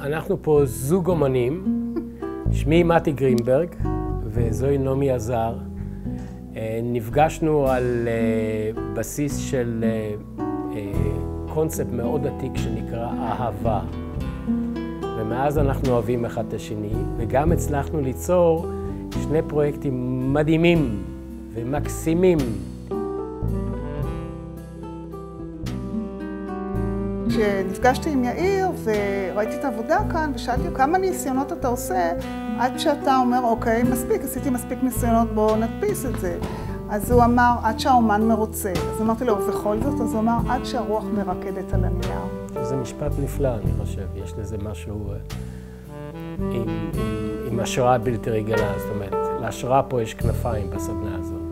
אנחנו פה זוג אומנים, שמי מתי גרינברג וזוהי נעמי עזר. אה, נפגשנו על אה, בסיס של אה, קונספט מאוד עתיק שנקרא אהבה. ומאז אנחנו אוהבים אחד את השני, וגם הצלחנו ליצור שני פרויקטים מדהימים ומקסימים. כשנפגשתי עם יאיר וראיתי את העבודה כאן ושאלתי כמה ניסיונות אתה עושה עד שאתה אומר אוקיי מספיק, עשיתי מספיק ניסיונות בואו נדפיס את זה. אז הוא אמר עד שהאומן מרוצה. אז אמרתי לו ובכל זאת? אז הוא אמר עד שהרוח מרקדת על הנייר. זה משפט נפלא אני חושב, יש לזה משהו אה, עם, עם, עם השראה בלתי רגילה, זאת אומרת להשראה פה יש כנפיים בסדנה הזאת.